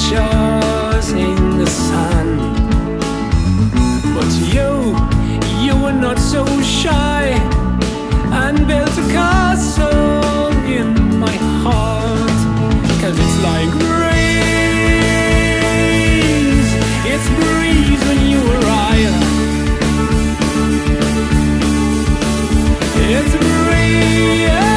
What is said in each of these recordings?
pictures in the sun. But you, you were not so shy and built a castle in my it's like breeze, it's breeze when you arrive. It's breeze.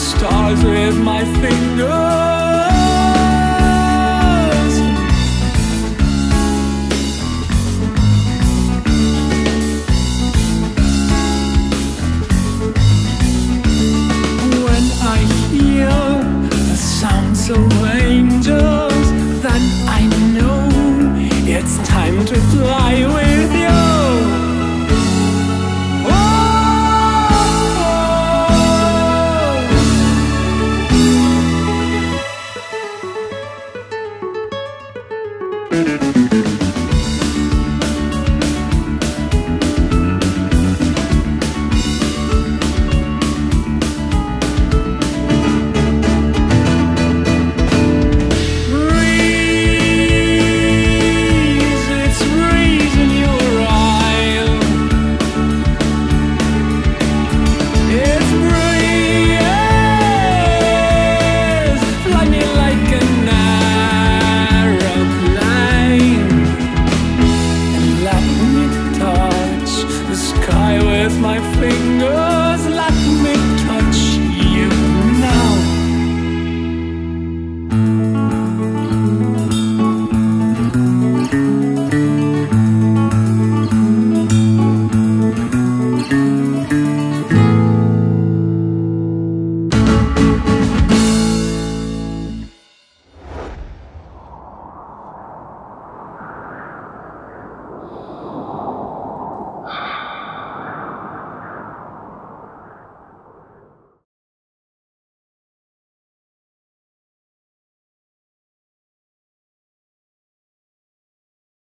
stars with my fingers. When I hear the sounds away.